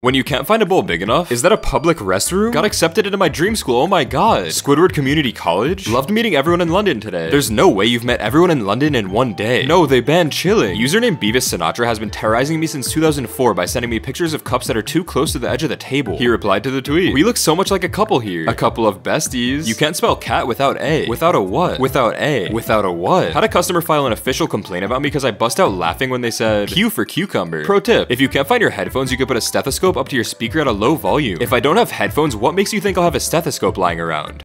When you can't find a bowl big enough? Is that a public restroom? Got accepted into my dream school, oh my god. Squidward Community College? Loved meeting everyone in London today. There's no way you've met everyone in London in one day. No, they banned chilling. Username Beavis Sinatra has been terrorizing me since 2004 by sending me pictures of cups that are too close to the edge of the table. He replied to the tweet. We look so much like a couple here. A couple of besties. You can't spell cat without A. Without a what? Without A. Without a what? Had a customer file an official complaint about me because I bust out laughing when they said Q for cucumber. Pro tip, if you can't find your headphones, you could put a stethoscope up to your speaker at a low volume. If I don't have headphones, what makes you think I'll have a stethoscope lying around?